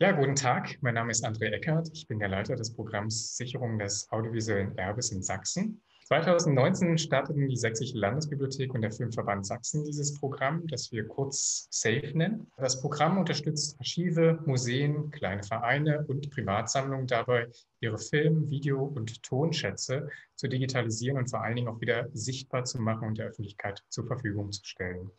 Ja, guten Tag. Mein Name ist André Eckert. Ich bin der Leiter des Programms Sicherung des audiovisuellen Erbes in Sachsen. 2019 starteten die Sächsische Landesbibliothek und der Filmverband Sachsen dieses Programm, das wir kurz SAFE nennen. Das Programm unterstützt Archive, Museen, kleine Vereine und Privatsammlungen dabei, ihre Film-, Video- und Tonschätze zu digitalisieren und vor allen Dingen auch wieder sichtbar zu machen und der Öffentlichkeit zur Verfügung zu stellen.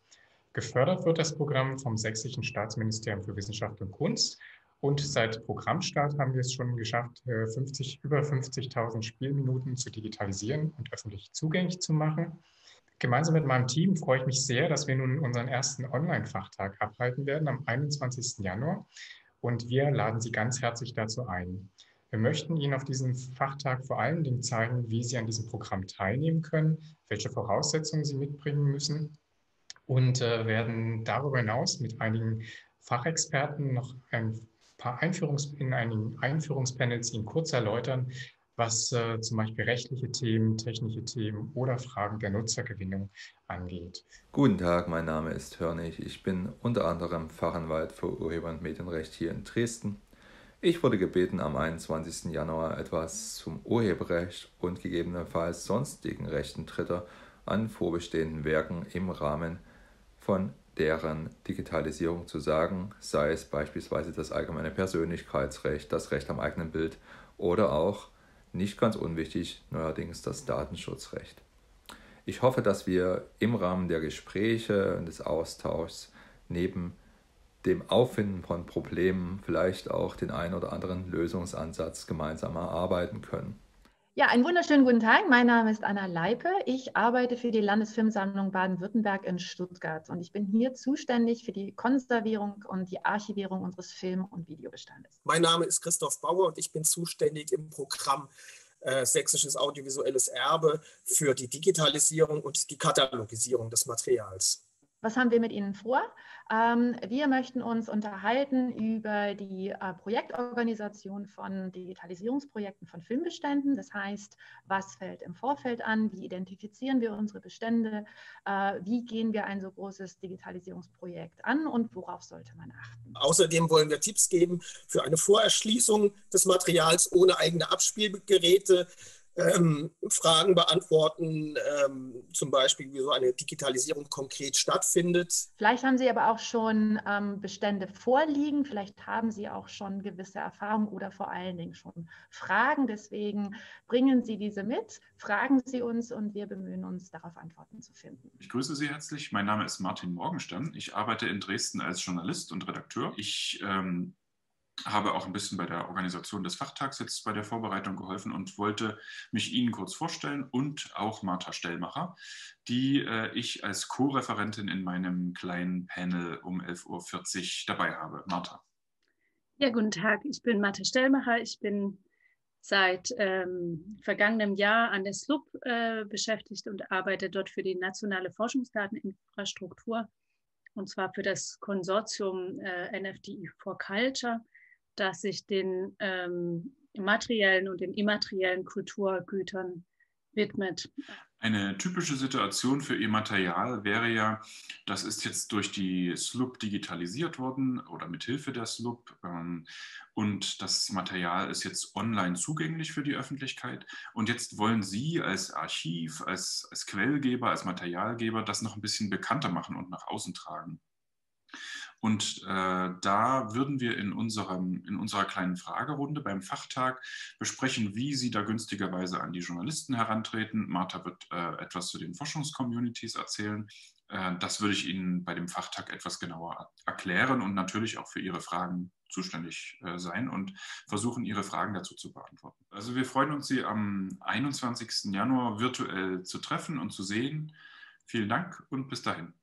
Gefördert wird das Programm vom Sächsischen Staatsministerium für Wissenschaft und Kunst und seit Programmstart haben wir es schon geschafft, 50, äh, über 50.000 Spielminuten zu digitalisieren und öffentlich zugänglich zu machen. Gemeinsam mit meinem Team freue ich mich sehr, dass wir nun unseren ersten Online-Fachtag abhalten werden am 21. Januar. Und wir laden Sie ganz herzlich dazu ein. Wir möchten Ihnen auf diesem Fachtag vor allen Dingen zeigen, wie Sie an diesem Programm teilnehmen können, welche Voraussetzungen Sie mitbringen müssen und äh, werden darüber hinaus mit einigen Fachexperten noch ein paar Einführungs in einigen Einführungspanels Ihnen kurz erläutern, was äh, zum Beispiel rechtliche Themen, technische Themen oder Fragen der Nutzergewinnung angeht. Guten Tag, mein Name ist Hörnig. Ich bin unter anderem Fachanwalt für Urheber- und Medienrecht hier in Dresden. Ich wurde gebeten, am 21. Januar etwas zum Urheberrecht und gegebenenfalls sonstigen Rechten Dritter an vorbestehenden Werken im Rahmen von deren Digitalisierung zu sagen, sei es beispielsweise das allgemeine Persönlichkeitsrecht, das Recht am eigenen Bild oder auch, nicht ganz unwichtig, neuerdings das Datenschutzrecht. Ich hoffe, dass wir im Rahmen der Gespräche und des Austauschs neben dem Auffinden von Problemen vielleicht auch den einen oder anderen Lösungsansatz gemeinsam erarbeiten können. Ja, einen wunderschönen guten Tag. Mein Name ist Anna Leipe. Ich arbeite für die Landesfilmsammlung Baden-Württemberg in Stuttgart und ich bin hier zuständig für die Konservierung und die Archivierung unseres Film- und Videobestandes. Mein Name ist Christoph Bauer und ich bin zuständig im Programm äh, Sächsisches Audiovisuelles Erbe für die Digitalisierung und die Katalogisierung des Materials. Was haben wir mit Ihnen vor? Ähm, wir möchten uns unterhalten über die äh, Projektorganisation von Digitalisierungsprojekten von Filmbeständen. Das heißt, was fällt im Vorfeld an? Wie identifizieren wir unsere Bestände? Äh, wie gehen wir ein so großes Digitalisierungsprojekt an und worauf sollte man achten? Außerdem wollen wir Tipps geben für eine Vorerschließung des Materials ohne eigene Abspielgeräte ähm, Fragen beantworten, ähm, zum Beispiel, wie so eine Digitalisierung konkret stattfindet. Vielleicht haben Sie aber auch schon ähm, Bestände vorliegen, vielleicht haben Sie auch schon gewisse Erfahrungen oder vor allen Dingen schon Fragen. Deswegen bringen Sie diese mit, fragen Sie uns und wir bemühen uns, darauf Antworten zu finden. Ich grüße Sie herzlich. Mein Name ist Martin Morgenstern. Ich arbeite in Dresden als Journalist und Redakteur. Ich ähm, habe auch ein bisschen bei der Organisation des Fachtags jetzt bei der Vorbereitung geholfen und wollte mich Ihnen kurz vorstellen und auch Martha Stellmacher, die äh, ich als Co-Referentin in meinem kleinen Panel um 11.40 Uhr dabei habe. Martha. Ja, guten Tag. Ich bin Martha Stellmacher. Ich bin seit ähm, vergangenem Jahr an der SLUB äh, beschäftigt und arbeite dort für die nationale Forschungsdateninfrastruktur und zwar für das Konsortium äh, NFDI for Culture das sich den ähm, materiellen und den immateriellen Kulturgütern widmet. Eine typische Situation für Ihr Material wäre ja, das ist jetzt durch die SLUB digitalisiert worden oder mit Hilfe der SLUB ähm, und das Material ist jetzt online zugänglich für die Öffentlichkeit und jetzt wollen Sie als Archiv, als, als Quellgeber, als Materialgeber das noch ein bisschen bekannter machen und nach außen tragen. Und äh, da würden wir in, unserem, in unserer kleinen Fragerunde beim Fachtag besprechen, wie Sie da günstigerweise an die Journalisten herantreten. Martha wird äh, etwas zu den Forschungscommunities erzählen. Äh, das würde ich Ihnen bei dem Fachtag etwas genauer erklären und natürlich auch für Ihre Fragen zuständig äh, sein und versuchen, Ihre Fragen dazu zu beantworten. Also wir freuen uns, Sie am 21. Januar virtuell zu treffen und zu sehen. Vielen Dank und bis dahin.